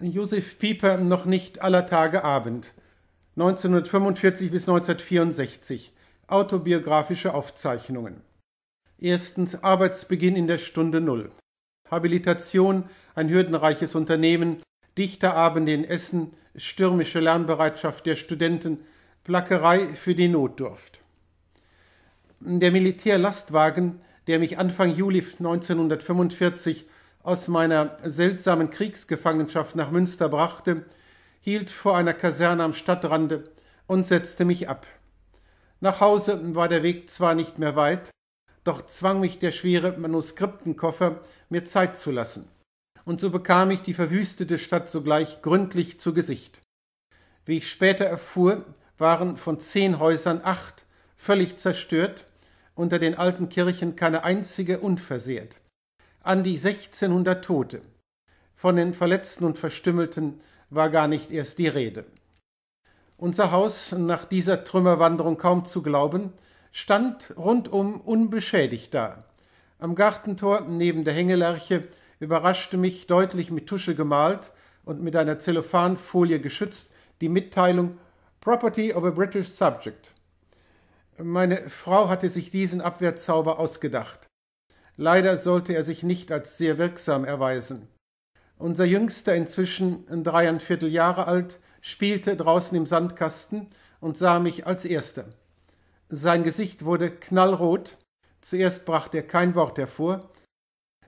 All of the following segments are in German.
Josef Pieper noch nicht aller Tage Abend. 1945 bis 1964. Autobiografische Aufzeichnungen. Erstens Arbeitsbeginn in der Stunde Null. Habilitation, ein hürdenreiches Unternehmen, Dichterabende in Essen, stürmische Lernbereitschaft der Studenten, Plackerei für die Notdurft. Der Militärlastwagen, der mich Anfang Juli 1945 aus meiner seltsamen Kriegsgefangenschaft nach Münster brachte, hielt vor einer Kaserne am Stadtrande und setzte mich ab. Nach Hause war der Weg zwar nicht mehr weit, doch zwang mich der schwere Manuskriptenkoffer, mir Zeit zu lassen. Und so bekam ich die verwüstete Stadt sogleich gründlich zu Gesicht. Wie ich später erfuhr, waren von zehn Häusern acht völlig zerstört, unter den alten Kirchen keine einzige unversehrt. An die 1600 Tote. Von den Verletzten und Verstümmelten war gar nicht erst die Rede. Unser Haus, nach dieser Trümmerwanderung kaum zu glauben, stand rundum unbeschädigt da. Am Gartentor neben der Hängelerche überraschte mich deutlich mit Tusche gemalt und mit einer Zellophanfolie geschützt die Mitteilung Property of a British Subject. Meine Frau hatte sich diesen Abwehrzauber ausgedacht. Leider sollte er sich nicht als sehr wirksam erweisen. Unser Jüngster, inzwischen dreieinviertel Jahre alt, spielte draußen im Sandkasten und sah mich als Erster. Sein Gesicht wurde knallrot. Zuerst brachte er kein Wort hervor,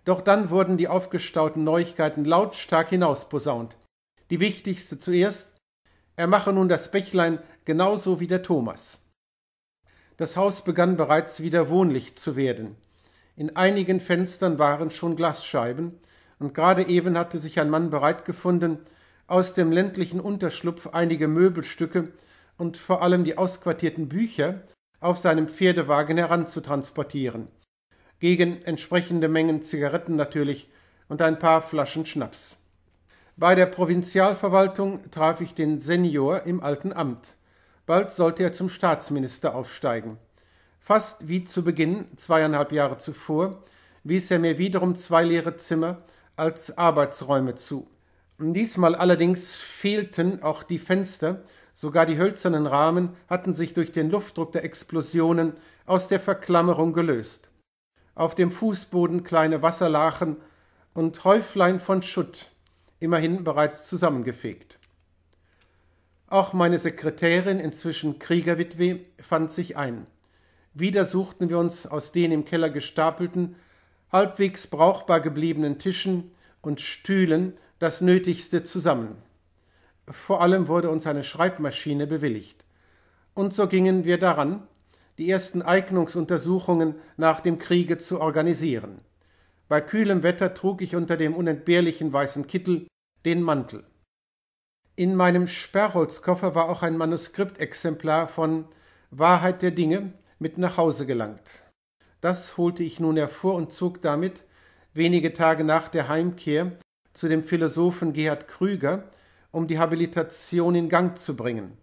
doch dann wurden die aufgestauten Neuigkeiten lautstark hinausposaunt. Die wichtigste zuerst, er mache nun das Bächlein genauso wie der Thomas. Das Haus begann bereits wieder wohnlich zu werden. In einigen Fenstern waren schon Glasscheiben, und gerade eben hatte sich ein Mann bereit gefunden, aus dem ländlichen Unterschlupf einige Möbelstücke und vor allem die ausquartierten Bücher auf seinem Pferdewagen heranzutransportieren. Gegen entsprechende Mengen Zigaretten natürlich und ein paar Flaschen Schnaps. Bei der Provinzialverwaltung traf ich den Senior im alten Amt. Bald sollte er zum Staatsminister aufsteigen. Fast wie zu Beginn, zweieinhalb Jahre zuvor, wies er mir wiederum zwei leere Zimmer als Arbeitsräume zu. Diesmal allerdings fehlten auch die Fenster, sogar die hölzernen Rahmen hatten sich durch den Luftdruck der Explosionen aus der Verklammerung gelöst. Auf dem Fußboden kleine Wasserlachen und Häuflein von Schutt, immerhin bereits zusammengefegt. Auch meine Sekretärin, inzwischen Kriegerwitwe, fand sich ein. Wieder suchten wir uns aus den im Keller gestapelten, halbwegs brauchbar gebliebenen Tischen und Stühlen das Nötigste zusammen. Vor allem wurde uns eine Schreibmaschine bewilligt. Und so gingen wir daran, die ersten Eignungsuntersuchungen nach dem Kriege zu organisieren. Bei kühlem Wetter trug ich unter dem unentbehrlichen weißen Kittel den Mantel. In meinem Sperrholzkoffer war auch ein Manuskriptexemplar von Wahrheit der Dinge mit nach Hause gelangt. Das holte ich nun hervor und zog damit, wenige Tage nach der Heimkehr, zu dem Philosophen Gerhard Krüger, um die Habilitation in Gang zu bringen.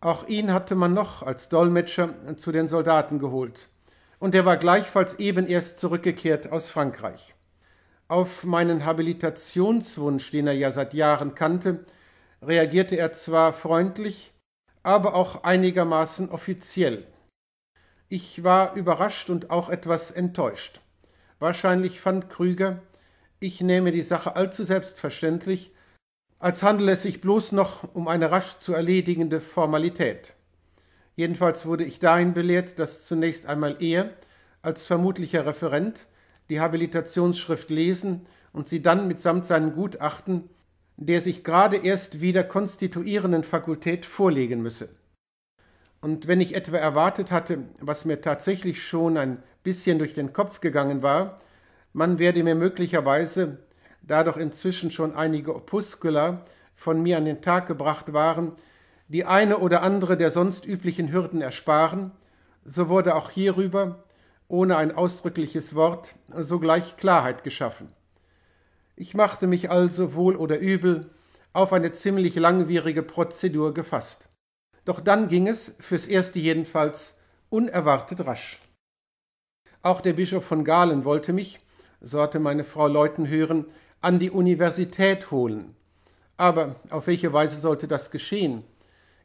Auch ihn hatte man noch als Dolmetscher zu den Soldaten geholt, und er war gleichfalls eben erst zurückgekehrt aus Frankreich. Auf meinen Habilitationswunsch, den er ja seit Jahren kannte, reagierte er zwar freundlich, aber auch einigermaßen offiziell. Ich war überrascht und auch etwas enttäuscht. Wahrscheinlich fand Krüger, ich nehme die Sache allzu selbstverständlich, als handele es sich bloß noch um eine rasch zu erledigende Formalität. Jedenfalls wurde ich dahin belehrt, dass zunächst einmal er als vermutlicher Referent die Habilitationsschrift lesen und sie dann mitsamt seinem Gutachten der sich gerade erst wieder konstituierenden Fakultät vorlegen müsse. Und wenn ich etwa erwartet hatte, was mir tatsächlich schon ein bisschen durch den Kopf gegangen war, man werde mir möglicherweise, da doch inzwischen schon einige Opuscula von mir an den Tag gebracht waren, die eine oder andere der sonst üblichen Hürden ersparen, so wurde auch hierüber, ohne ein ausdrückliches Wort, sogleich Klarheit geschaffen. Ich machte mich also wohl oder übel auf eine ziemlich langwierige Prozedur gefasst. Doch dann ging es, fürs erste jedenfalls, unerwartet rasch. Auch der Bischof von Galen wollte mich, so hatte meine Frau Leuten hören, an die Universität holen. Aber auf welche Weise sollte das geschehen?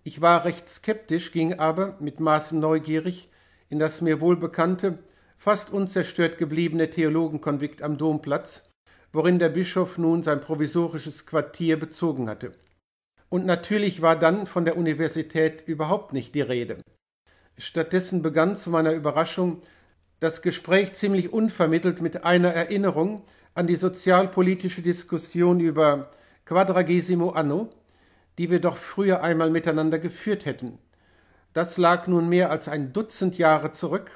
Ich war recht skeptisch, ging aber mit Maßen neugierig in das mir wohlbekannte, fast unzerstört gebliebene Theologenkonvikt am Domplatz, worin der Bischof nun sein provisorisches Quartier bezogen hatte. Und natürlich war dann von der Universität überhaupt nicht die Rede. Stattdessen begann zu meiner Überraschung das Gespräch ziemlich unvermittelt mit einer Erinnerung an die sozialpolitische Diskussion über Quadragesimo Anno, die wir doch früher einmal miteinander geführt hätten. Das lag nun mehr als ein Dutzend Jahre zurück,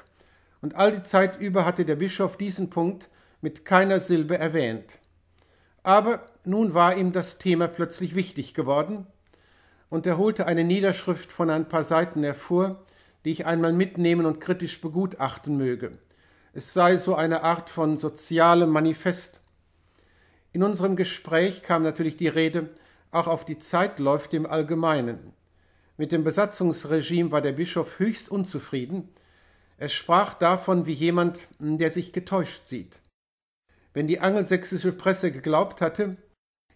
und all die Zeit über hatte der Bischof diesen Punkt mit keiner Silbe erwähnt. Aber nun war ihm das Thema plötzlich wichtig geworden, und er holte eine Niederschrift von ein paar Seiten hervor, die ich einmal mitnehmen und kritisch begutachten möge. Es sei so eine Art von sozialem Manifest. In unserem Gespräch kam natürlich die Rede auch auf die Zeitläufe im Allgemeinen. Mit dem Besatzungsregime war der Bischof höchst unzufrieden. Er sprach davon wie jemand, der sich getäuscht sieht. Wenn die angelsächsische Presse geglaubt hatte,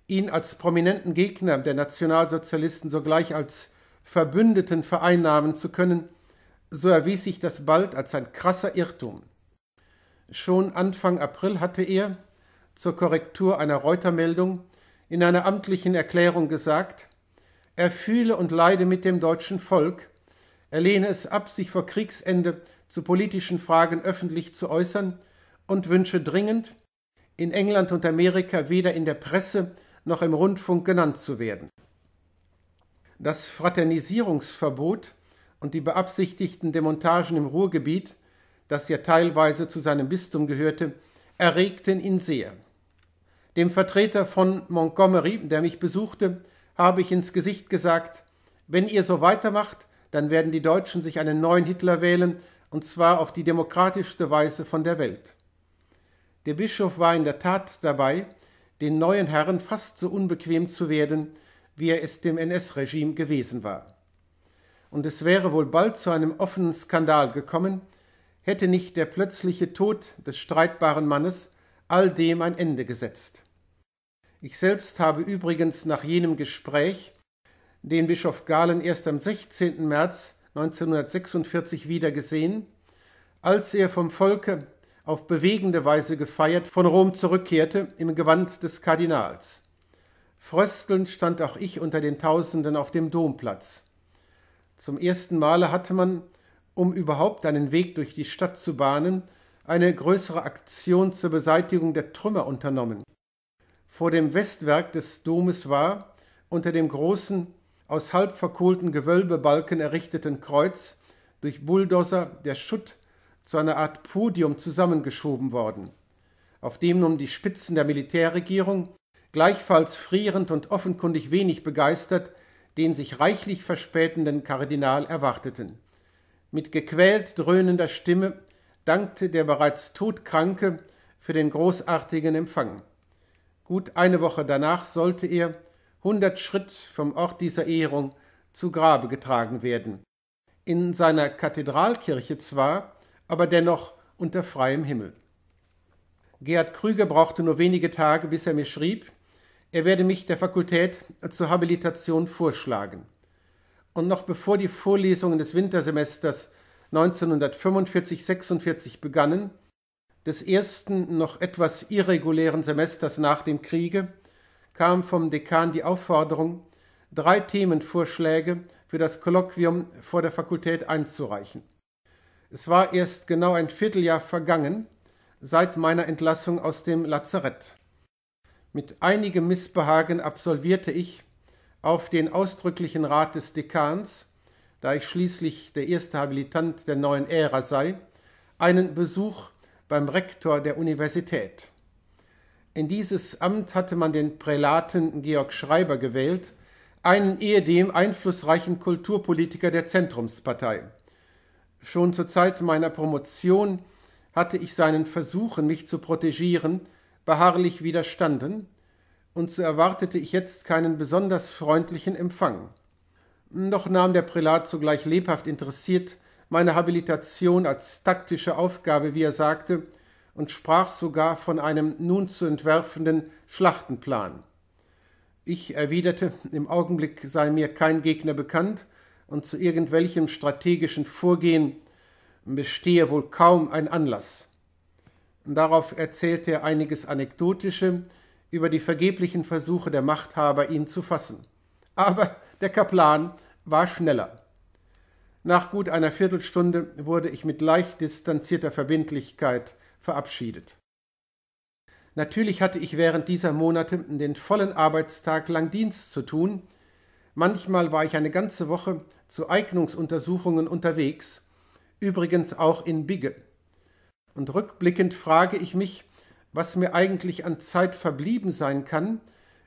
ihn als prominenten Gegner der Nationalsozialisten sogleich als Verbündeten vereinnahmen zu können, so erwies sich das bald als ein krasser Irrtum. Schon Anfang April hatte er, zur Korrektur einer Reutermeldung, in einer amtlichen Erklärung gesagt, er fühle und leide mit dem deutschen Volk, er lehne es ab, sich vor Kriegsende zu politischen Fragen öffentlich zu äußern und wünsche dringend, in England und Amerika weder in der Presse noch im Rundfunk genannt zu werden. Das Fraternisierungsverbot und die beabsichtigten Demontagen im Ruhrgebiet, das ja teilweise zu seinem Bistum gehörte, erregten ihn sehr. Dem Vertreter von Montgomery, der mich besuchte, habe ich ins Gesicht gesagt, wenn ihr so weitermacht, dann werden die Deutschen sich einen neuen Hitler wählen, und zwar auf die demokratischste Weise von der Welt. Der Bischof war in der Tat dabei, den neuen Herren fast so unbequem zu werden, wie er es dem NS-Regime gewesen war und es wäre wohl bald zu einem offenen Skandal gekommen, hätte nicht der plötzliche Tod des streitbaren Mannes all dem ein Ende gesetzt. Ich selbst habe übrigens nach jenem Gespräch, den Bischof Galen erst am 16. März 1946 wieder gesehen, als er vom Volke auf bewegende Weise gefeiert von Rom zurückkehrte im Gewand des Kardinals. Fröstelnd stand auch ich unter den Tausenden auf dem Domplatz. Zum ersten Male hatte man, um überhaupt einen Weg durch die Stadt zu bahnen, eine größere Aktion zur Beseitigung der Trümmer unternommen. Vor dem Westwerk des Domes war, unter dem großen, aus halb verkohlten Gewölbebalken errichteten Kreuz, durch Bulldozer der Schutt zu einer Art Podium zusammengeschoben worden, auf dem nun die Spitzen der Militärregierung, gleichfalls frierend und offenkundig wenig begeistert, den sich reichlich verspätenden Kardinal erwarteten. Mit gequält dröhnender Stimme dankte der bereits todkranke für den großartigen Empfang. Gut eine Woche danach sollte er, hundert Schritt vom Ort dieser Ehrung, zu Grabe getragen werden. In seiner Kathedralkirche zwar, aber dennoch unter freiem Himmel. Gerhard Krüger brauchte nur wenige Tage, bis er mir schrieb, er werde mich der Fakultät zur Habilitation vorschlagen. Und noch bevor die Vorlesungen des Wintersemesters 1945-46 begannen, des ersten noch etwas irregulären Semesters nach dem Kriege, kam vom Dekan die Aufforderung, drei Themenvorschläge für das Kolloquium vor der Fakultät einzureichen. Es war erst genau ein Vierteljahr vergangen seit meiner Entlassung aus dem Lazarett. Mit einigem Missbehagen absolvierte ich auf den ausdrücklichen Rat des Dekans, da ich schließlich der erste Habilitant der neuen Ära sei, einen Besuch beim Rektor der Universität. In dieses Amt hatte man den Prälaten Georg Schreiber gewählt, einen ehedem einflussreichen Kulturpolitiker der Zentrumspartei. Schon zur Zeit meiner Promotion hatte ich seinen Versuchen, mich zu protegieren, beharrlich widerstanden, und so erwartete ich jetzt keinen besonders freundlichen Empfang. Doch nahm der Prälat zugleich lebhaft interessiert meine Habilitation als taktische Aufgabe, wie er sagte, und sprach sogar von einem nun zu entwerfenden Schlachtenplan. Ich erwiderte, im Augenblick sei mir kein Gegner bekannt und zu irgendwelchem strategischen Vorgehen bestehe wohl kaum ein Anlass. Darauf erzählte er einiges Anekdotische über die vergeblichen Versuche der Machthaber, ihn zu fassen. Aber der Kaplan war schneller. Nach gut einer Viertelstunde wurde ich mit leicht distanzierter Verbindlichkeit verabschiedet. Natürlich hatte ich während dieser Monate den vollen Arbeitstag lang Dienst zu tun. Manchmal war ich eine ganze Woche zu Eignungsuntersuchungen unterwegs, übrigens auch in Bigge. Und rückblickend frage ich mich, was mir eigentlich an Zeit verblieben sein kann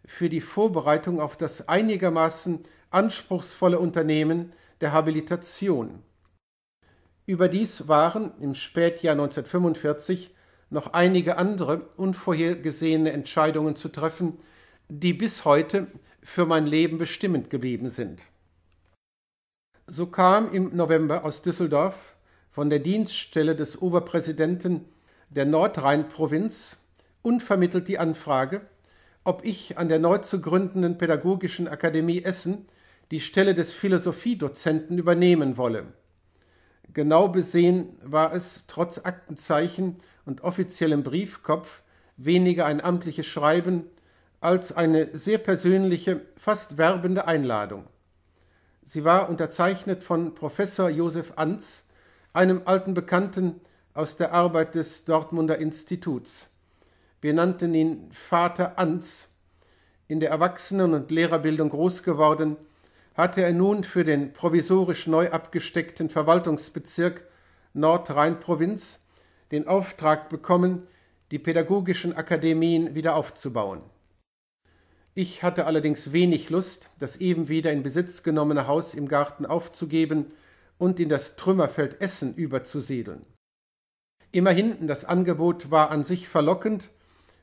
für die Vorbereitung auf das einigermaßen anspruchsvolle Unternehmen der Habilitation. Überdies waren im Spätjahr 1945 noch einige andere unvorhergesehene Entscheidungen zu treffen, die bis heute für mein Leben bestimmend geblieben sind. So kam im November aus Düsseldorf von der Dienststelle des Oberpräsidenten der Nordrhein-Provinz unvermittelt die Anfrage, ob ich an der neu zu gründenden Pädagogischen Akademie Essen die Stelle des Philosophiedozenten übernehmen wolle. Genau besehen war es trotz Aktenzeichen und offiziellem Briefkopf weniger ein amtliches Schreiben als eine sehr persönliche, fast werbende Einladung. Sie war unterzeichnet von Professor Josef Anz, einem alten Bekannten aus der Arbeit des Dortmunder Instituts. Wir nannten ihn Vater Anz. In der Erwachsenen- und Lehrerbildung groß geworden, hatte er nun für den provisorisch neu abgesteckten Verwaltungsbezirk Nordrhein-Provinz den Auftrag bekommen, die pädagogischen Akademien wieder aufzubauen. Ich hatte allerdings wenig Lust, das eben wieder in Besitz genommene Haus im Garten aufzugeben und in das Trümmerfeld Essen überzusiedeln. Immerhin, das Angebot war an sich verlockend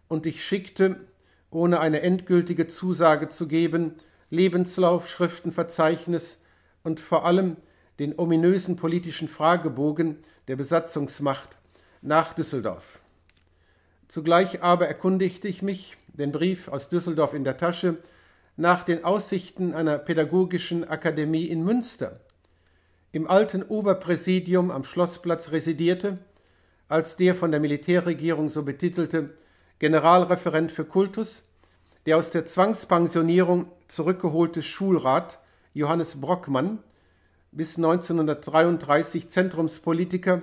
und ich schickte, ohne eine endgültige Zusage zu geben, Lebenslauf, Schriftenverzeichnis und vor allem den ominösen politischen Fragebogen der Besatzungsmacht nach Düsseldorf. Zugleich aber erkundigte ich mich, den Brief aus Düsseldorf in der Tasche, nach den Aussichten einer pädagogischen Akademie in Münster. Im alten Oberpräsidium am Schlossplatz residierte, als der von der Militärregierung so betitelte Generalreferent für Kultus, der aus der Zwangspensionierung zurückgeholte Schulrat Johannes Brockmann, bis 1933 Zentrumspolitiker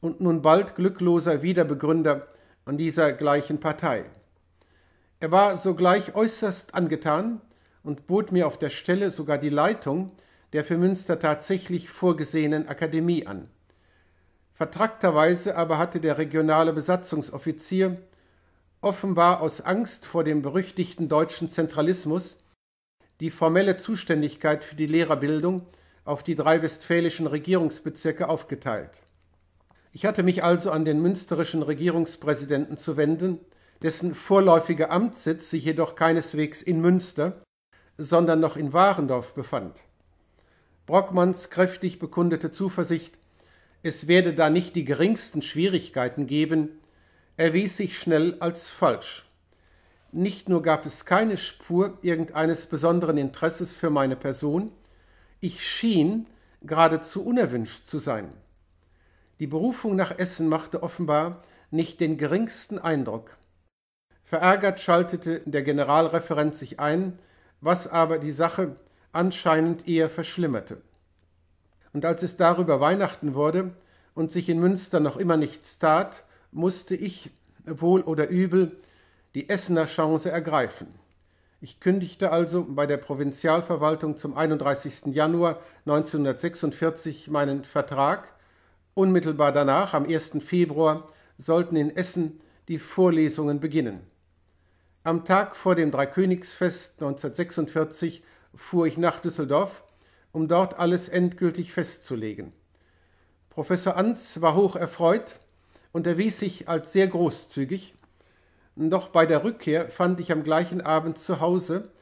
und nun bald glückloser Wiederbegründer an dieser gleichen Partei. Er war sogleich äußerst angetan und bot mir auf der Stelle sogar die Leitung der für Münster tatsächlich vorgesehenen Akademie an. Vertrackterweise aber hatte der regionale Besatzungsoffizier offenbar aus Angst vor dem berüchtigten deutschen Zentralismus die formelle Zuständigkeit für die Lehrerbildung auf die drei westfälischen Regierungsbezirke aufgeteilt. Ich hatte mich also an den münsterischen Regierungspräsidenten zu wenden, dessen vorläufiger Amtssitz sich jedoch keineswegs in Münster, sondern noch in Warendorf befand. Brockmanns kräftig bekundete Zuversicht, es werde da nicht die geringsten Schwierigkeiten geben, erwies sich schnell als falsch. Nicht nur gab es keine Spur irgendeines besonderen Interesses für meine Person, ich schien geradezu unerwünscht zu sein. Die Berufung nach Essen machte offenbar nicht den geringsten Eindruck. Verärgert schaltete der Generalreferent sich ein, was aber die Sache anscheinend eher verschlimmerte. Und als es darüber Weihnachten wurde und sich in Münster noch immer nichts tat, musste ich, wohl oder übel, die Essener Chance ergreifen. Ich kündigte also bei der Provinzialverwaltung zum 31. Januar 1946 meinen Vertrag Unmittelbar danach, am 1. Februar, sollten in Essen die Vorlesungen beginnen. Am Tag vor dem Dreikönigsfest 1946 fuhr ich nach Düsseldorf, um dort alles endgültig festzulegen. Professor Anz war hoch erfreut und erwies sich als sehr großzügig, doch bei der Rückkehr fand ich am gleichen Abend zu Hause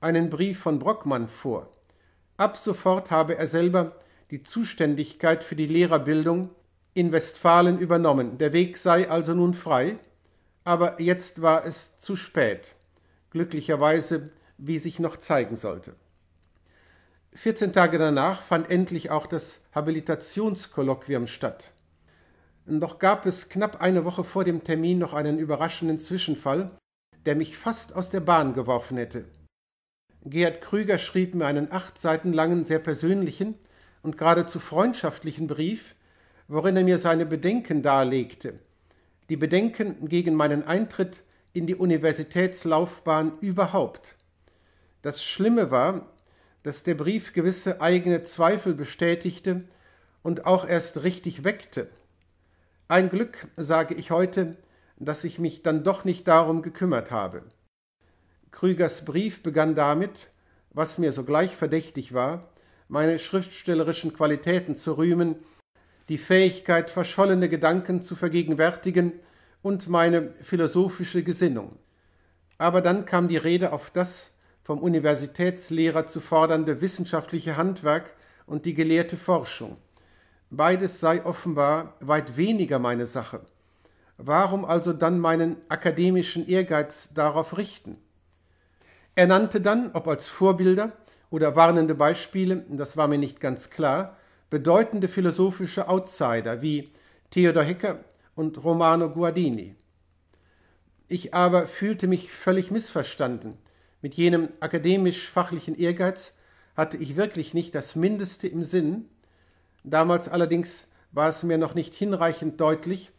einen Brief von Brockmann vor. Ab sofort habe er selber die Zuständigkeit für die Lehrerbildung in Westfalen übernommen. Der Weg sei also nun frei, aber jetzt war es zu spät. Glücklicherweise wie sich noch zeigen sollte. 14 Tage danach fand endlich auch das Habilitationskolloquium statt. Doch gab es knapp eine Woche vor dem Termin noch einen überraschenden Zwischenfall, der mich fast aus der Bahn geworfen hätte. Gerhard Krüger schrieb mir einen acht Seiten langen, sehr persönlichen und geradezu freundschaftlichen Brief, worin er mir seine Bedenken darlegte. Die Bedenken gegen meinen Eintritt in die Universitätslaufbahn überhaupt. Das Schlimme war, dass der Brief gewisse eigene Zweifel bestätigte und auch erst richtig weckte. Ein Glück, sage ich heute, dass ich mich dann doch nicht darum gekümmert habe. Krügers Brief begann damit, was mir sogleich verdächtig war, meine schriftstellerischen Qualitäten zu rühmen, die Fähigkeit, verschollene Gedanken zu vergegenwärtigen und meine philosophische Gesinnung. Aber dann kam die Rede auf das vom Universitätslehrer zu fordernde wissenschaftliche Handwerk und die gelehrte Forschung. Beides sei offenbar weit weniger meine Sache. Warum also dann meinen akademischen Ehrgeiz darauf richten? Er nannte dann, ob als Vorbilder oder warnende Beispiele, das war mir nicht ganz klar, bedeutende philosophische Outsider wie Theodor Hecker und Romano Guardini. Ich aber fühlte mich völlig missverstanden. Mit jenem akademisch-fachlichen Ehrgeiz hatte ich wirklich nicht das Mindeste im Sinn. Damals allerdings war es mir noch nicht hinreichend deutlich,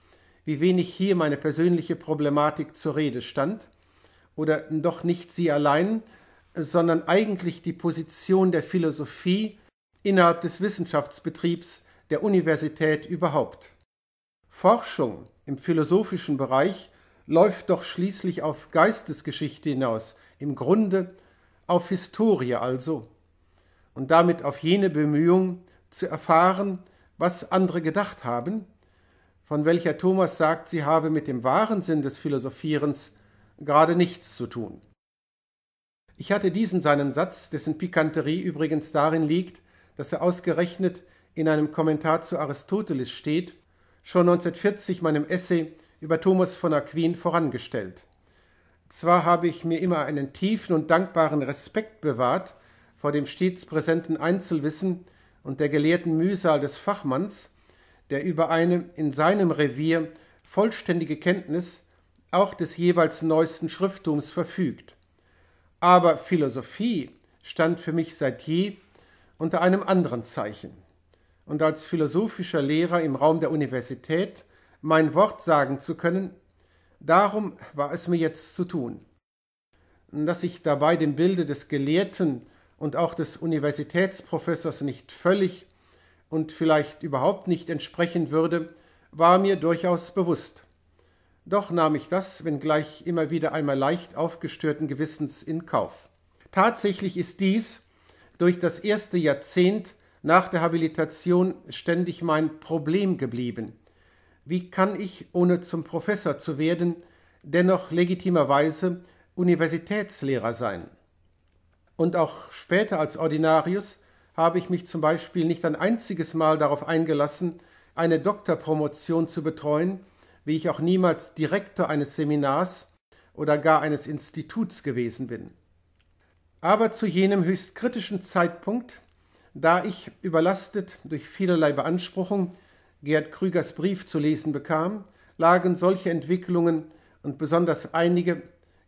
wie wenig hier meine persönliche Problematik zur Rede stand oder doch nicht sie allein, sondern eigentlich die Position der Philosophie innerhalb des Wissenschaftsbetriebs der Universität überhaupt. Forschung im philosophischen Bereich läuft doch schließlich auf Geistesgeschichte hinaus, im Grunde auf Historie also, und damit auf jene Bemühung zu erfahren, was andere gedacht haben, von welcher Thomas sagt, sie habe mit dem wahren Sinn des Philosophierens gerade nichts zu tun. Ich hatte diesen seinen Satz, dessen Pikanterie übrigens darin liegt, dass er ausgerechnet in einem Kommentar zu Aristoteles steht, schon 1940 meinem Essay über Thomas von Aquin vorangestellt. Zwar habe ich mir immer einen tiefen und dankbaren Respekt bewahrt vor dem stets präsenten Einzelwissen und der gelehrten Mühsal des Fachmanns, der über eine in seinem Revier vollständige Kenntnis auch des jeweils neuesten Schrifttums verfügt. Aber Philosophie stand für mich seit je unter einem anderen Zeichen. Und als philosophischer Lehrer im Raum der Universität mein Wort sagen zu können, darum war es mir jetzt zu tun. Dass ich dabei dem Bilde des Gelehrten und auch des Universitätsprofessors nicht völlig und vielleicht überhaupt nicht entsprechen würde, war mir durchaus bewusst. Doch nahm ich das, wenngleich immer wieder einmal leicht aufgestörten Gewissens, in Kauf. Tatsächlich ist dies durch das erste Jahrzehnt nach der Habilitation ständig mein Problem geblieben. Wie kann ich, ohne zum Professor zu werden, dennoch legitimerweise Universitätslehrer sein? Und auch später als Ordinarius habe ich mich zum Beispiel nicht ein einziges Mal darauf eingelassen, eine Doktorpromotion zu betreuen, wie ich auch niemals Direktor eines Seminars oder gar eines Instituts gewesen bin. Aber zu jenem höchst kritischen Zeitpunkt, da ich, überlastet durch vielerlei Beanspruchung, Gerd Krügers Brief zu lesen bekam, lagen solche Entwicklungen und besonders einige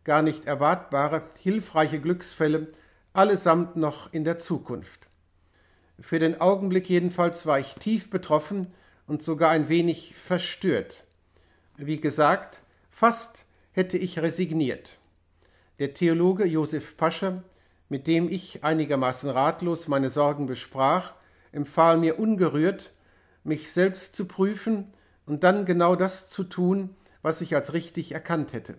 gar nicht erwartbare, hilfreiche Glücksfälle allesamt noch in der Zukunft. Für den Augenblick jedenfalls war ich tief betroffen und sogar ein wenig verstört. Wie gesagt, fast hätte ich resigniert. Der Theologe Josef Pascher, mit dem ich einigermaßen ratlos meine Sorgen besprach, empfahl mir ungerührt, mich selbst zu prüfen und dann genau das zu tun, was ich als richtig erkannt hätte.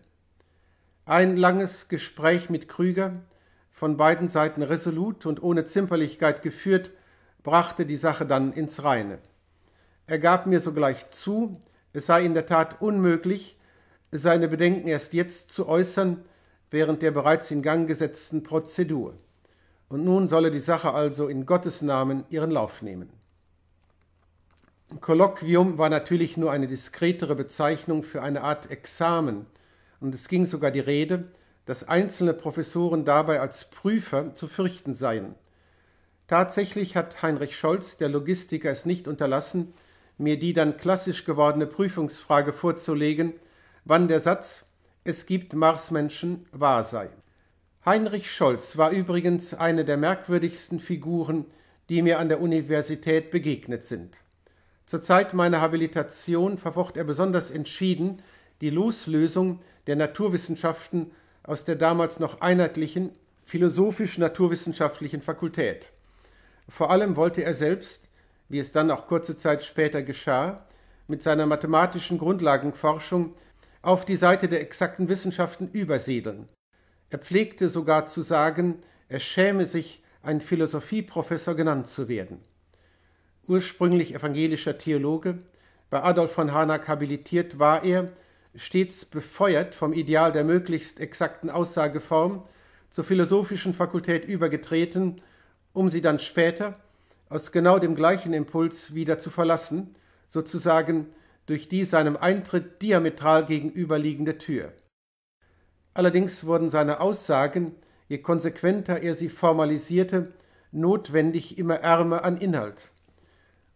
Ein langes Gespräch mit Krüger, von beiden Seiten resolut und ohne Zimperlichkeit geführt, brachte die Sache dann ins Reine. Er gab mir sogleich zu, es sei in der Tat unmöglich, seine Bedenken erst jetzt zu äußern, während der bereits in Gang gesetzten Prozedur. Und nun solle die Sache also in Gottes Namen ihren Lauf nehmen. Kolloquium war natürlich nur eine diskretere Bezeichnung für eine Art Examen, und es ging sogar die Rede, dass einzelne Professoren dabei als Prüfer zu fürchten seien. Tatsächlich hat Heinrich Scholz, der Logistiker, es nicht unterlassen, mir die dann klassisch gewordene Prüfungsfrage vorzulegen, wann der Satz Es gibt Marsmenschen wahr sei. Heinrich Scholz war übrigens eine der merkwürdigsten Figuren, die mir an der Universität begegnet sind. Zur Zeit meiner Habilitation verfocht er besonders entschieden die Loslösung der Naturwissenschaften aus der damals noch einheitlichen philosophisch-naturwissenschaftlichen Fakultät. Vor allem wollte er selbst, wie es dann auch kurze Zeit später geschah, mit seiner mathematischen Grundlagenforschung auf die Seite der exakten Wissenschaften übersiedeln. Er pflegte sogar zu sagen, er schäme sich, ein Philosophieprofessor genannt zu werden. Ursprünglich evangelischer Theologe, bei Adolf von Harnack habilitiert war er, stets befeuert vom Ideal der möglichst exakten Aussageform, zur philosophischen Fakultät übergetreten, um sie dann später aus genau dem gleichen Impuls wieder zu verlassen, sozusagen durch die seinem Eintritt diametral gegenüberliegende Tür. Allerdings wurden seine Aussagen, je konsequenter er sie formalisierte, notwendig immer ärmer an Inhalt.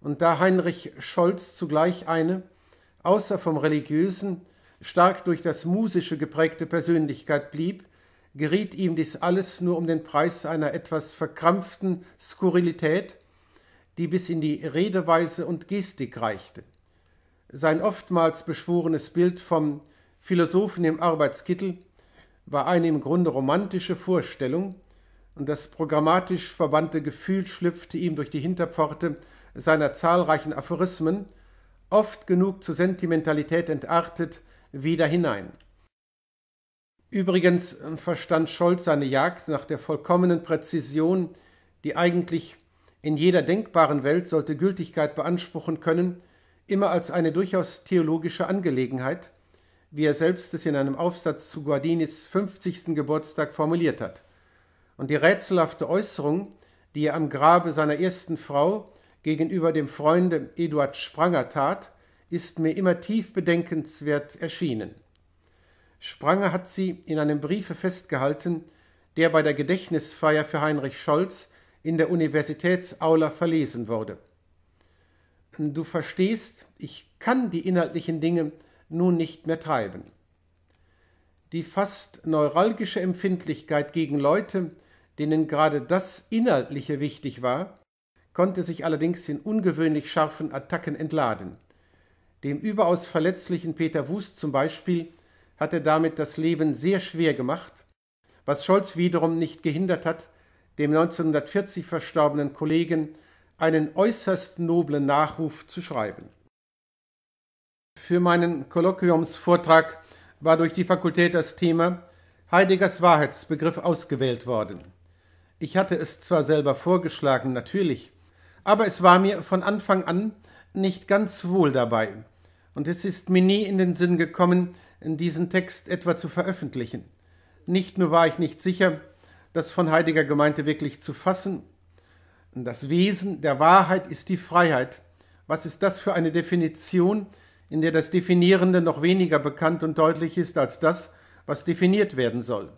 Und da Heinrich Scholz zugleich eine, außer vom religiösen, stark durch das musische geprägte Persönlichkeit blieb, geriet ihm dies alles nur um den Preis einer etwas verkrampften Skurrilität, die bis in die Redeweise und Gestik reichte. Sein oftmals beschworenes Bild vom Philosophen im Arbeitskittel war eine im Grunde romantische Vorstellung, und das programmatisch verwandte Gefühl schlüpfte ihm durch die Hinterpforte seiner zahlreichen Aphorismen, oft genug zur Sentimentalität entartet, wieder hinein. Übrigens verstand Scholz seine Jagd nach der vollkommenen Präzision, die eigentlich in jeder denkbaren Welt sollte Gültigkeit beanspruchen können, immer als eine durchaus theologische Angelegenheit, wie er selbst es in einem Aufsatz zu Guardinis 50. Geburtstag formuliert hat. Und die rätselhafte Äußerung, die er am Grabe seiner ersten Frau gegenüber dem Freunde Eduard Spranger tat, ist mir immer tief bedenkenswert erschienen. Spranger hat sie in einem Briefe festgehalten, der bei der Gedächtnisfeier für Heinrich Scholz in der Universitätsaula verlesen wurde. Du verstehst, ich kann die inhaltlichen Dinge nun nicht mehr treiben. Die fast neuralgische Empfindlichkeit gegen Leute, denen gerade das Inhaltliche wichtig war, konnte sich allerdings in ungewöhnlich scharfen Attacken entladen. Dem überaus verletzlichen Peter Wust zum Beispiel hat er damit das Leben sehr schwer gemacht, was Scholz wiederum nicht gehindert hat, dem 1940 verstorbenen Kollegen einen äußerst noblen Nachruf zu schreiben. Für meinen Kolloquiumsvortrag war durch die Fakultät das Thema Heideggers Wahrheitsbegriff ausgewählt worden. Ich hatte es zwar selber vorgeschlagen, natürlich, aber es war mir von Anfang an nicht ganz wohl dabei, und es ist mir nie in den Sinn gekommen, diesen Text etwa zu veröffentlichen. Nicht nur war ich nicht sicher, das von Heidegger gemeinte wirklich zu fassen. Das Wesen der Wahrheit ist die Freiheit. Was ist das für eine Definition, in der das Definierende noch weniger bekannt und deutlich ist als das, was definiert werden soll?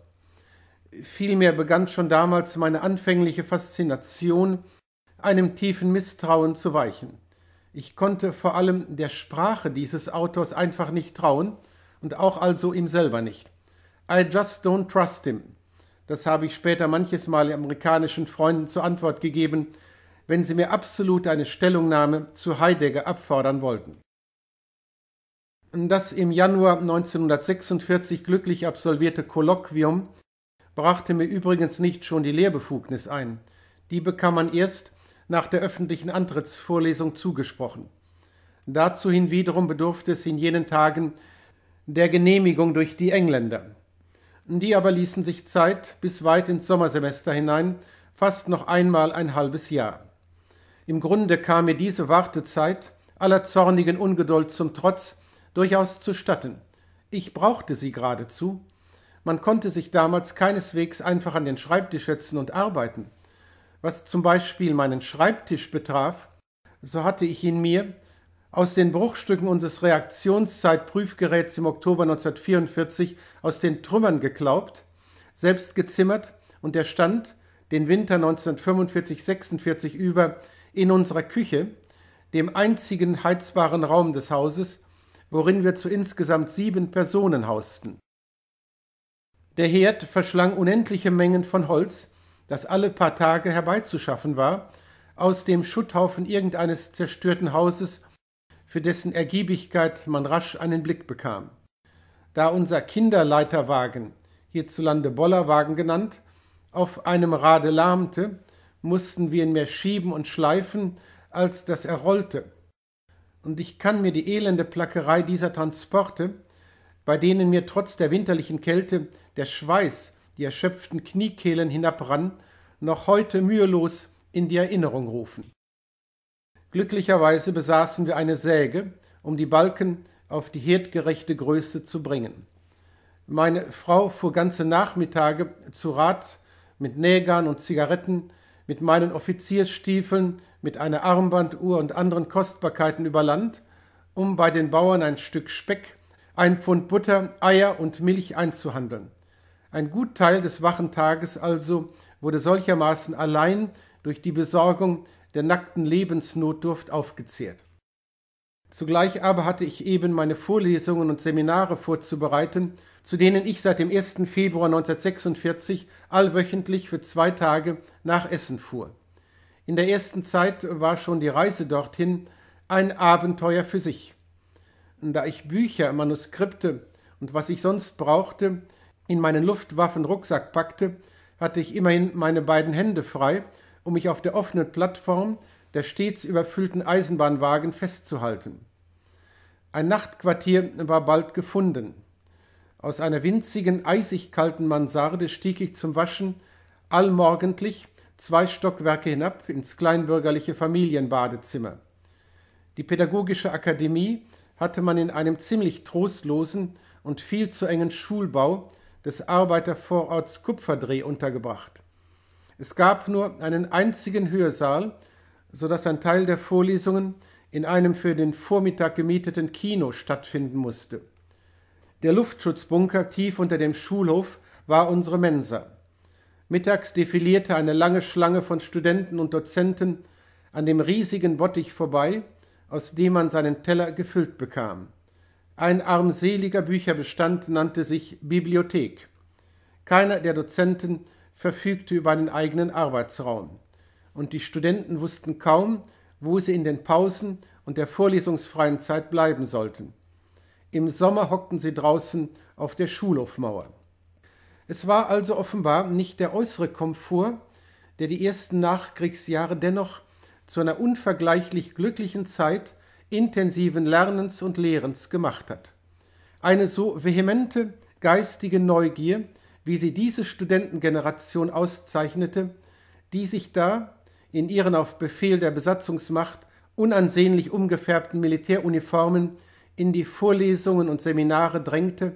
Vielmehr begann schon damals meine anfängliche Faszination, einem tiefen Misstrauen zu weichen. Ich konnte vor allem der Sprache dieses Autors einfach nicht trauen und auch also ihm selber nicht. I just don't trust him. Das habe ich später manches Mal amerikanischen Freunden zur Antwort gegeben, wenn sie mir absolut eine Stellungnahme zu Heidegger abfordern wollten. Das im Januar 1946 glücklich absolvierte Kolloquium brachte mir übrigens nicht schon die Lehrbefugnis ein. Die bekam man erst nach der öffentlichen Antrittsvorlesung zugesprochen. Dazu hin wiederum bedurfte es in jenen Tagen der Genehmigung durch die Engländer. Die aber ließen sich Zeit bis weit ins Sommersemester hinein, fast noch einmal ein halbes Jahr. Im Grunde kam mir diese Wartezeit aller zornigen Ungeduld zum Trotz durchaus zustatten. Ich brauchte sie geradezu. Man konnte sich damals keineswegs einfach an den Schreibtisch setzen und arbeiten. Was zum Beispiel meinen Schreibtisch betraf, so hatte ich ihn mir aus den Bruchstücken unseres Reaktionszeitprüfgeräts im Oktober 1944 aus den Trümmern geglaubt selbst gezimmert und er stand den Winter 1945-46 über in unserer Küche, dem einzigen heizbaren Raum des Hauses, worin wir zu insgesamt sieben Personen hausten. Der Herd verschlang unendliche Mengen von Holz, das alle paar Tage herbeizuschaffen war, aus dem Schutthaufen irgendeines zerstörten Hauses, für dessen Ergiebigkeit man rasch einen Blick bekam. Da unser Kinderleiterwagen, hierzulande Bollerwagen genannt, auf einem Rade lahmte, mussten wir ihn mehr schieben und schleifen, als dass er rollte. Und ich kann mir die elende Plackerei dieser Transporte, bei denen mir trotz der winterlichen Kälte der Schweiß die erschöpften Kniekehlen hinabrann, noch heute mühelos in die Erinnerung rufen. Glücklicherweise besaßen wir eine Säge, um die Balken auf die herdgerechte Größe zu bringen. Meine Frau fuhr ganze Nachmittage zu Rat mit Nägern und Zigaretten, mit meinen Offiziersstiefeln, mit einer Armbanduhr und anderen Kostbarkeiten über Land, um bei den Bauern ein Stück Speck, ein Pfund Butter, Eier und Milch einzuhandeln. Ein gut Teil des wachen Tages also wurde solchermaßen allein durch die Besorgung der nackten Lebensnotdurft aufgezehrt. Zugleich aber hatte ich eben meine Vorlesungen und Seminare vorzubereiten, zu denen ich seit dem 1. Februar 1946 allwöchentlich für zwei Tage nach Essen fuhr. In der ersten Zeit war schon die Reise dorthin ein Abenteuer für sich. Da ich Bücher, Manuskripte und was ich sonst brauchte, in meinen Luftwaffenrucksack packte, hatte ich immerhin meine beiden Hände frei, um mich auf der offenen Plattform der stets überfüllten Eisenbahnwagen festzuhalten. Ein Nachtquartier war bald gefunden. Aus einer winzigen, eisig kalten Mansarde stieg ich zum Waschen allmorgendlich zwei Stockwerke hinab ins kleinbürgerliche Familienbadezimmer. Die Pädagogische Akademie hatte man in einem ziemlich trostlosen und viel zu engen Schulbau des Arbeitervororts Kupferdreh untergebracht. Es gab nur einen einzigen Hörsaal, so dass ein Teil der Vorlesungen in einem für den Vormittag gemieteten Kino stattfinden musste. Der Luftschutzbunker tief unter dem Schulhof war unsere Mensa. Mittags defilierte eine lange Schlange von Studenten und Dozenten an dem riesigen Bottich vorbei, aus dem man seinen Teller gefüllt bekam. Ein armseliger Bücherbestand nannte sich Bibliothek. Keiner der Dozenten verfügte über einen eigenen Arbeitsraum, und die Studenten wussten kaum, wo sie in den Pausen und der vorlesungsfreien Zeit bleiben sollten. Im Sommer hockten sie draußen auf der Schulhofmauer. Es war also offenbar nicht der äußere Komfort, der die ersten Nachkriegsjahre dennoch zu einer unvergleichlich glücklichen Zeit intensiven Lernens und Lehrens gemacht hat. Eine so vehemente geistige Neugier, wie sie diese Studentengeneration auszeichnete, die sich da in ihren auf Befehl der Besatzungsmacht unansehnlich umgefärbten Militäruniformen in die Vorlesungen und Seminare drängte,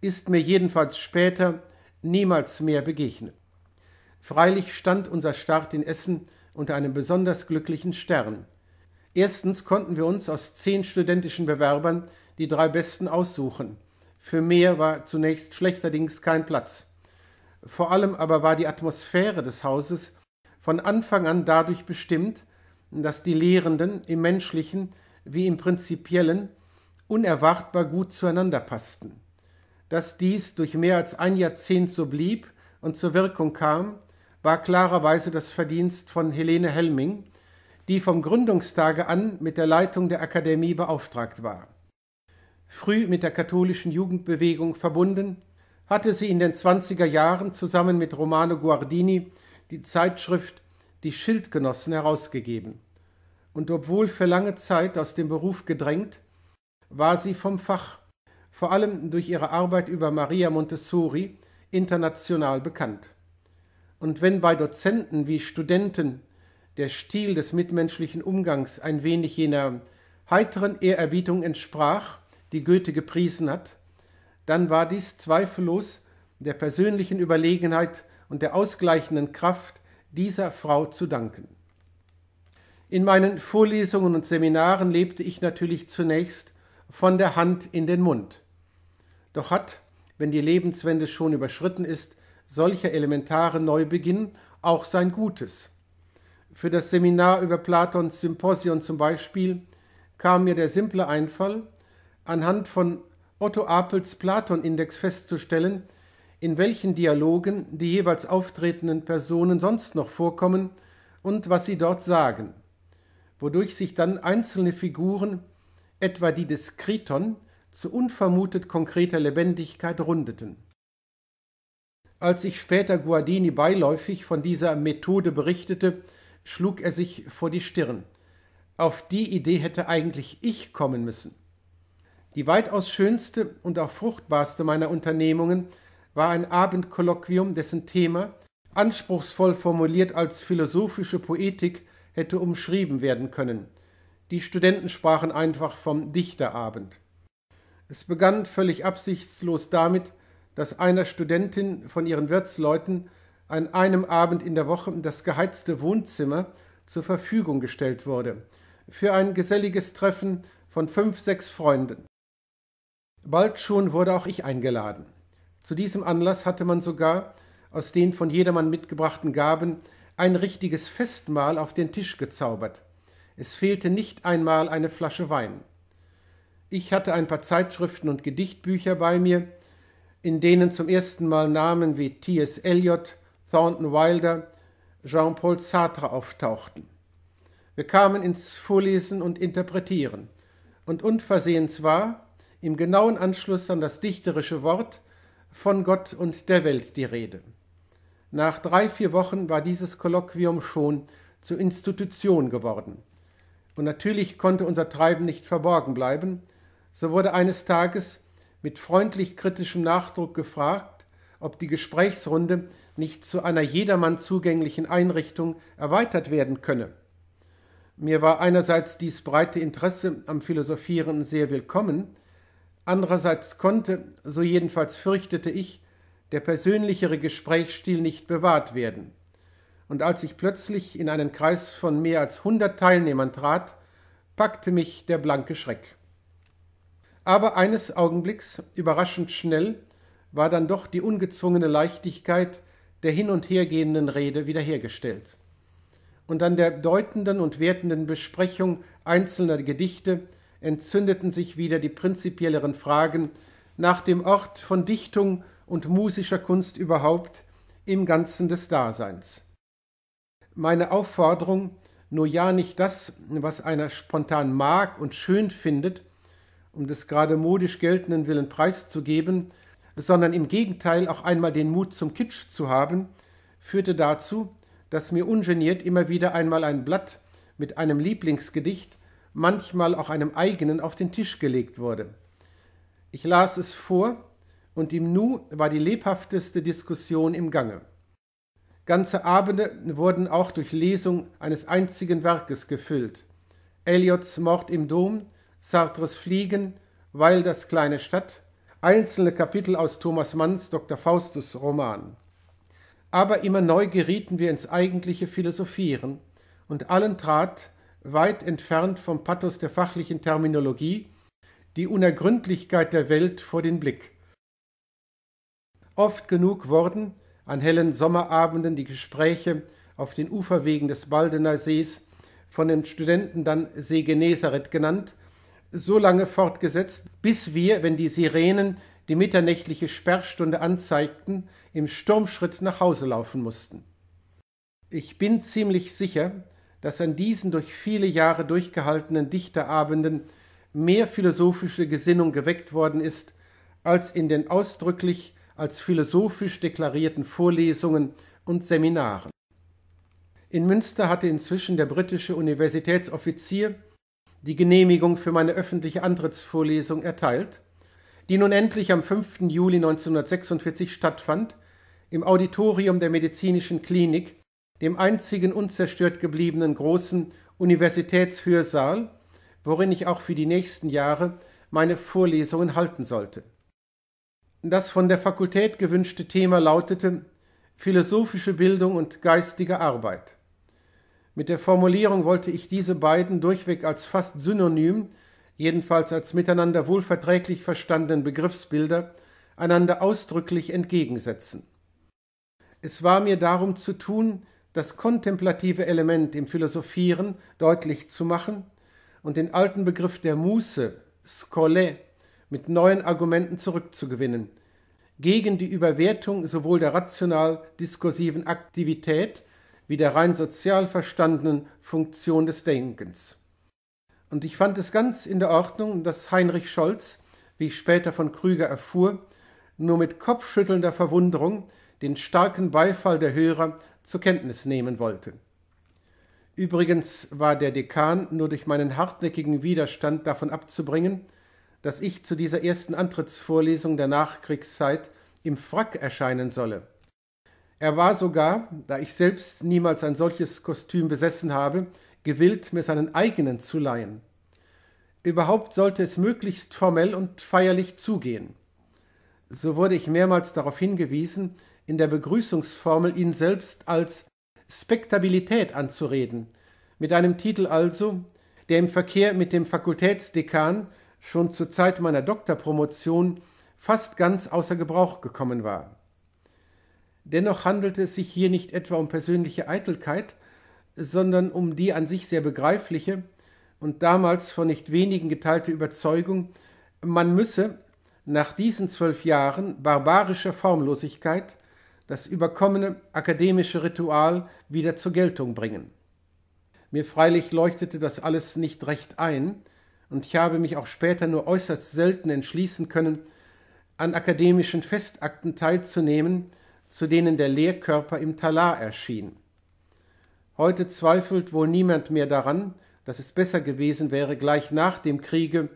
ist mir jedenfalls später niemals mehr begegnet. Freilich stand unser Start in Essen unter einem besonders glücklichen Stern. Erstens konnten wir uns aus zehn studentischen Bewerbern die drei besten aussuchen. Für mehr war zunächst schlechterdings kein Platz. Vor allem aber war die Atmosphäre des Hauses von Anfang an dadurch bestimmt, dass die Lehrenden im menschlichen wie im prinzipiellen unerwartbar gut zueinander passten. Dass dies durch mehr als ein Jahrzehnt so blieb und zur Wirkung kam, war klarerweise das Verdienst von Helene Helming, die vom Gründungstage an mit der Leitung der Akademie beauftragt war. Früh mit der katholischen Jugendbewegung verbunden, hatte sie in den 20er Jahren zusammen mit Romano Guardini die Zeitschrift Die Schildgenossen herausgegeben. Und obwohl für lange Zeit aus dem Beruf gedrängt, war sie vom Fach, vor allem durch ihre Arbeit über Maria Montessori, international bekannt. Und wenn bei Dozenten wie Studenten der Stil des mitmenschlichen Umgangs ein wenig jener heiteren Ehrerbietung entsprach, die Goethe gepriesen hat, dann war dies zweifellos der persönlichen Überlegenheit und der ausgleichenden Kraft dieser Frau zu danken. In meinen Vorlesungen und Seminaren lebte ich natürlich zunächst von der Hand in den Mund. Doch hat, wenn die Lebenswende schon überschritten ist, solcher elementare Neubeginn auch sein Gutes. Für das Seminar über Platons Symposion zum Beispiel kam mir der simple Einfall, anhand von Otto Apels Platon-Index festzustellen, in welchen Dialogen die jeweils auftretenden Personen sonst noch vorkommen und was sie dort sagen, wodurch sich dann einzelne Figuren, etwa die des Kriton, zu unvermutet konkreter Lebendigkeit rundeten. Als ich später Guardini beiläufig von dieser Methode berichtete, schlug er sich vor die Stirn. Auf die Idee hätte eigentlich ich kommen müssen. Die weitaus schönste und auch fruchtbarste meiner Unternehmungen war ein Abendkolloquium, dessen Thema, anspruchsvoll formuliert als philosophische Poetik, hätte umschrieben werden können. Die Studenten sprachen einfach vom Dichterabend. Es begann völlig absichtslos damit, dass einer Studentin von ihren Wirtsleuten an einem Abend in der Woche das geheizte Wohnzimmer zur Verfügung gestellt wurde, für ein geselliges Treffen von fünf, sechs Freunden. Bald schon wurde auch ich eingeladen. Zu diesem Anlass hatte man sogar aus den von jedermann mitgebrachten Gaben ein richtiges Festmahl auf den Tisch gezaubert. Es fehlte nicht einmal eine Flasche Wein. Ich hatte ein paar Zeitschriften und Gedichtbücher bei mir, in denen zum ersten Mal Namen wie T.S. Eliot, Thornton Wilder, Jean-Paul Sartre auftauchten. Wir kamen ins Vorlesen und Interpretieren, und unversehens war, im genauen Anschluss an das dichterische Wort, von Gott und der Welt die Rede. Nach drei, vier Wochen war dieses Kolloquium schon zur Institution geworden. Und natürlich konnte unser Treiben nicht verborgen bleiben. So wurde eines Tages mit freundlich kritischem Nachdruck gefragt, ob die Gesprächsrunde nicht zu einer jedermann zugänglichen Einrichtung erweitert werden könne. Mir war einerseits dies breite Interesse am Philosophieren sehr willkommen, Andererseits konnte, so jedenfalls fürchtete ich, der persönlichere Gesprächsstil nicht bewahrt werden. Und als ich plötzlich in einen Kreis von mehr als hundert Teilnehmern trat, packte mich der blanke Schreck. Aber eines Augenblicks, überraschend schnell, war dann doch die ungezwungene Leichtigkeit der hin und hergehenden Rede wiederhergestellt. Und an der deutenden und wertenden Besprechung einzelner Gedichte entzündeten sich wieder die prinzipielleren Fragen nach dem Ort von Dichtung und musischer Kunst überhaupt im Ganzen des Daseins. Meine Aufforderung, nur ja nicht das, was einer spontan mag und schön findet, um des gerade modisch geltenden Willen preiszugeben, sondern im Gegenteil auch einmal den Mut zum Kitsch zu haben, führte dazu, dass mir ungeniert immer wieder einmal ein Blatt mit einem Lieblingsgedicht manchmal auch einem eigenen auf den Tisch gelegt wurde. Ich las es vor und im Nu war die lebhafteste Diskussion im Gange. Ganze Abende wurden auch durch Lesung eines einzigen Werkes gefüllt. Eliots Mord im Dom, Sartres Fliegen, Wilders kleine Stadt, einzelne Kapitel aus Thomas Manns Dr. Faustus Roman. Aber immer neu gerieten wir ins eigentliche Philosophieren, und allen trat, weit entfernt vom Pathos der fachlichen Terminologie, die Unergründlichkeit der Welt vor den Blick. Oft genug wurden an hellen Sommerabenden die Gespräche auf den Uferwegen des Baldener Sees von den Studenten dann See Genezareth genannt, so lange fortgesetzt, bis wir, wenn die Sirenen die mitternächtliche Sperrstunde anzeigten, im Sturmschritt nach Hause laufen mussten. Ich bin ziemlich sicher, dass an diesen durch viele Jahre durchgehaltenen Dichterabenden mehr philosophische Gesinnung geweckt worden ist, als in den ausdrücklich als philosophisch deklarierten Vorlesungen und Seminaren. In Münster hatte inzwischen der britische Universitätsoffizier die Genehmigung für meine öffentliche Antrittsvorlesung erteilt, die nun endlich am 5. Juli 1946 stattfand, im Auditorium der Medizinischen Klinik dem einzigen unzerstört gebliebenen großen Universitätshörsaal, worin ich auch für die nächsten Jahre meine Vorlesungen halten sollte. Das von der Fakultät gewünschte Thema lautete Philosophische Bildung und geistige Arbeit. Mit der Formulierung wollte ich diese beiden durchweg als fast synonym, jedenfalls als miteinander wohlverträglich verstandenen Begriffsbilder einander ausdrücklich entgegensetzen. Es war mir darum zu tun, das kontemplative Element im Philosophieren deutlich zu machen und den alten Begriff der Muße, Skole, mit neuen Argumenten zurückzugewinnen, gegen die Überwertung sowohl der rational-diskursiven Aktivität wie der rein sozial verstandenen Funktion des Denkens. Und ich fand es ganz in der Ordnung, dass Heinrich Scholz, wie ich später von Krüger erfuhr, nur mit kopfschüttelnder Verwunderung den starken Beifall der Hörer zur Kenntnis nehmen wollte. Übrigens war der Dekan nur durch meinen hartnäckigen Widerstand davon abzubringen, dass ich zu dieser ersten Antrittsvorlesung der Nachkriegszeit im Frack erscheinen solle. Er war sogar, da ich selbst niemals ein solches Kostüm besessen habe, gewillt, mir seinen eigenen zu leihen. Überhaupt sollte es möglichst formell und feierlich zugehen. So wurde ich mehrmals darauf hingewiesen, in der Begrüßungsformel ihn selbst als Spektabilität anzureden, mit einem Titel also, der im Verkehr mit dem Fakultätsdekan schon zur Zeit meiner Doktorpromotion fast ganz außer Gebrauch gekommen war. Dennoch handelte es sich hier nicht etwa um persönliche Eitelkeit, sondern um die an sich sehr begreifliche und damals von nicht wenigen geteilte Überzeugung, man müsse nach diesen zwölf Jahren barbarischer Formlosigkeit das überkommene akademische Ritual wieder zur Geltung bringen. Mir freilich leuchtete das alles nicht recht ein, und ich habe mich auch später nur äußerst selten entschließen können, an akademischen Festakten teilzunehmen, zu denen der Lehrkörper im Talar erschien. Heute zweifelt wohl niemand mehr daran, dass es besser gewesen wäre, gleich nach dem Kriege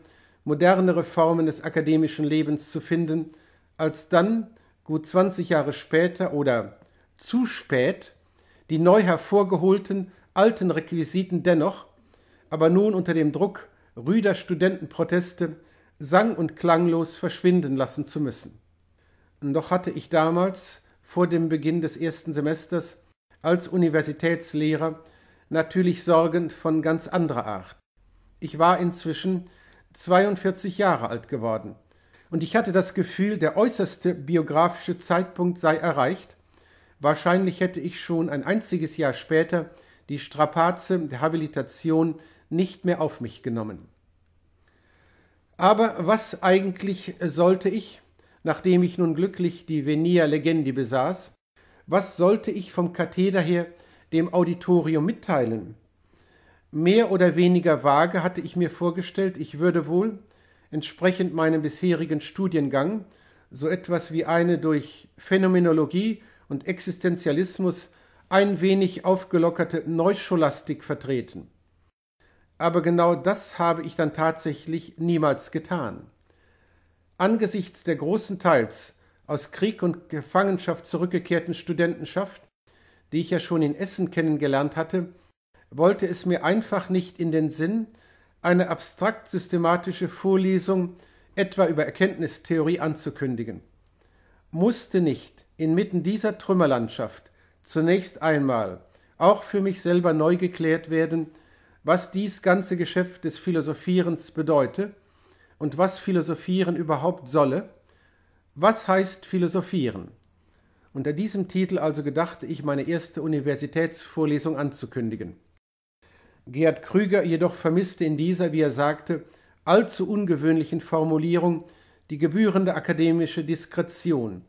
modernere Formen des akademischen Lebens zu finden, als dann, gut 20 Jahre später oder zu spät die neu hervorgeholten alten Requisiten dennoch, aber nun unter dem Druck rüder Studentenproteste sang- und klanglos verschwinden lassen zu müssen. Doch hatte ich damals, vor dem Beginn des ersten Semesters, als Universitätslehrer natürlich Sorgen von ganz anderer Art. Ich war inzwischen 42 Jahre alt geworden und ich hatte das Gefühl, der äußerste biografische Zeitpunkt sei erreicht. Wahrscheinlich hätte ich schon ein einziges Jahr später die Strapaze der Habilitation nicht mehr auf mich genommen. Aber was eigentlich sollte ich, nachdem ich nun glücklich die Venia Legendi besaß, was sollte ich vom Katheder her dem Auditorium mitteilen? Mehr oder weniger vage hatte ich mir vorgestellt, ich würde wohl, entsprechend meinem bisherigen Studiengang so etwas wie eine durch Phänomenologie und Existenzialismus ein wenig aufgelockerte Neuscholastik vertreten. Aber genau das habe ich dann tatsächlich niemals getan. Angesichts der großen Teils aus Krieg und Gefangenschaft zurückgekehrten Studentenschaft, die ich ja schon in Essen kennengelernt hatte, wollte es mir einfach nicht in den Sinn, eine abstrakt systematische Vorlesung etwa über Erkenntnistheorie anzukündigen. Musste nicht inmitten dieser Trümmerlandschaft zunächst einmal auch für mich selber neu geklärt werden, was dies ganze Geschäft des Philosophierens bedeute und was Philosophieren überhaupt solle, was heißt Philosophieren? Unter diesem Titel also gedachte ich, meine erste Universitätsvorlesung anzukündigen. Gerd Krüger jedoch vermisste in dieser, wie er sagte, allzu ungewöhnlichen Formulierung die gebührende akademische Diskretion,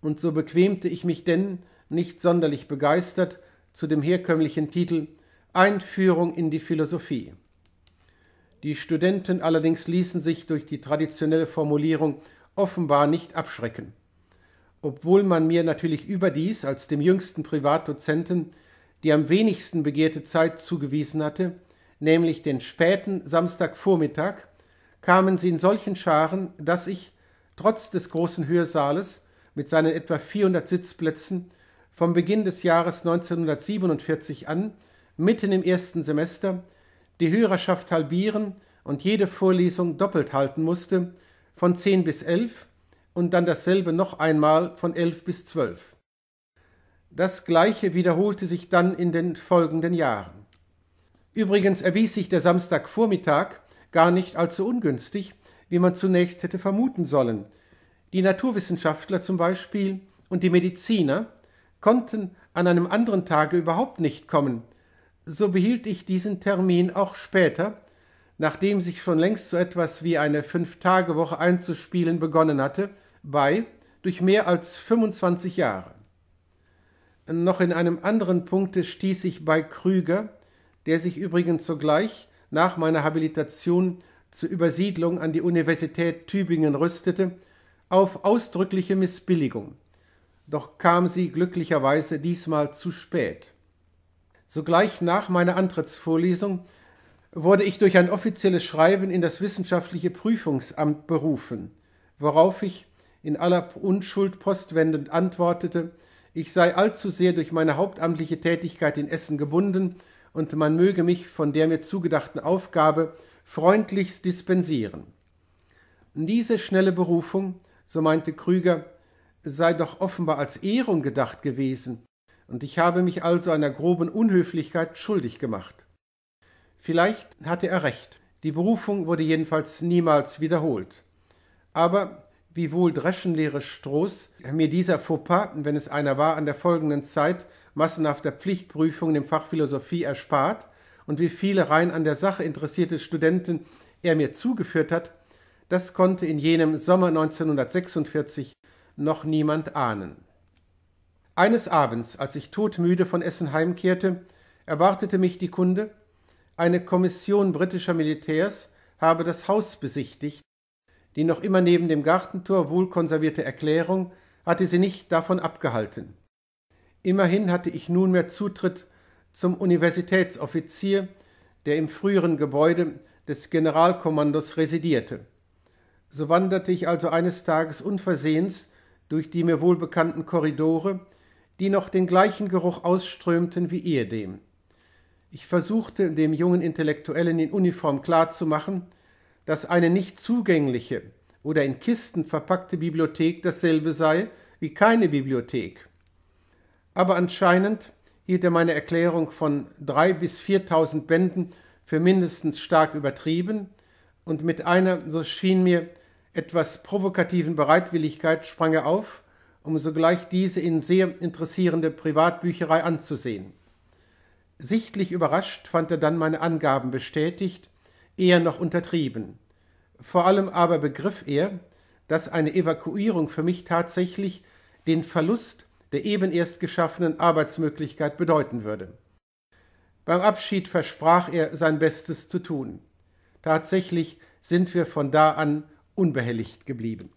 und so bequemte ich mich denn, nicht sonderlich begeistert, zu dem herkömmlichen Titel Einführung in die Philosophie. Die Studenten allerdings ließen sich durch die traditionelle Formulierung offenbar nicht abschrecken. Obwohl man mir natürlich überdies als dem jüngsten Privatdozenten die am wenigsten begehrte Zeit zugewiesen hatte, nämlich den späten Samstagvormittag, kamen sie in solchen Scharen, dass ich, trotz des großen Hörsaales mit seinen etwa 400 Sitzplätzen, vom Beginn des Jahres 1947 an, mitten im ersten Semester, die Hörerschaft halbieren und jede Vorlesung doppelt halten musste, von 10 bis 11 und dann dasselbe noch einmal von 11 bis 12. Das gleiche wiederholte sich dann in den folgenden Jahren. Übrigens erwies sich der Samstagvormittag gar nicht allzu ungünstig, wie man zunächst hätte vermuten sollen. Die Naturwissenschaftler zum Beispiel und die Mediziner konnten an einem anderen Tage überhaupt nicht kommen, so behielt ich diesen Termin auch später, nachdem sich schon längst so etwas wie eine Fünf-Tage-Woche einzuspielen begonnen hatte, bei durch mehr als 25 Jahre. Noch in einem anderen Punkte stieß ich bei Krüger, der sich übrigens sogleich nach meiner Habilitation zur Übersiedlung an die Universität Tübingen rüstete, auf ausdrückliche Missbilligung. Doch kam sie glücklicherweise diesmal zu spät. Sogleich nach meiner Antrittsvorlesung wurde ich durch ein offizielles Schreiben in das wissenschaftliche Prüfungsamt berufen, worauf ich in aller Unschuld postwendend antwortete, ich sei allzu sehr durch meine hauptamtliche Tätigkeit in Essen gebunden und man möge mich von der mir zugedachten Aufgabe freundlichst dispensieren. Diese schnelle Berufung, so meinte Krüger, sei doch offenbar als Ehrung gedacht gewesen, und ich habe mich also einer groben Unhöflichkeit schuldig gemacht. Vielleicht hatte er recht, die Berufung wurde jedenfalls niemals wiederholt. Aber wie wohl Dreschenlehre Stroß mir dieser Fauxpas, wenn es einer war, an der folgenden Zeit massenhafter Pflichtprüfungen im Fach Philosophie erspart und wie viele rein an der Sache interessierte Studenten er mir zugeführt hat, das konnte in jenem Sommer 1946 noch niemand ahnen. Eines Abends, als ich todmüde von Essen heimkehrte, erwartete mich die Kunde, eine Kommission britischer Militärs habe das Haus besichtigt die noch immer neben dem Gartentor wohl konservierte Erklärung hatte sie nicht davon abgehalten. Immerhin hatte ich nunmehr Zutritt zum Universitätsoffizier, der im früheren Gebäude des Generalkommandos residierte. So wanderte ich also eines Tages unversehens durch die mir wohlbekannten Korridore, die noch den gleichen Geruch ausströmten wie ehedem. Ich versuchte dem jungen Intellektuellen in Uniform klarzumachen, dass eine nicht zugängliche oder in Kisten verpackte Bibliothek dasselbe sei wie keine Bibliothek. Aber anscheinend hielt er meine Erklärung von drei bis viertausend Bänden für mindestens stark übertrieben und mit einer, so schien mir, etwas provokativen Bereitwilligkeit sprang er auf, um sogleich diese in sehr interessierende Privatbücherei anzusehen. Sichtlich überrascht fand er dann meine Angaben bestätigt eher noch untertrieben. Vor allem aber begriff er, dass eine Evakuierung für mich tatsächlich den Verlust der eben erst geschaffenen Arbeitsmöglichkeit bedeuten würde. Beim Abschied versprach er sein Bestes zu tun. Tatsächlich sind wir von da an unbehelligt geblieben.